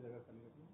जगह करने की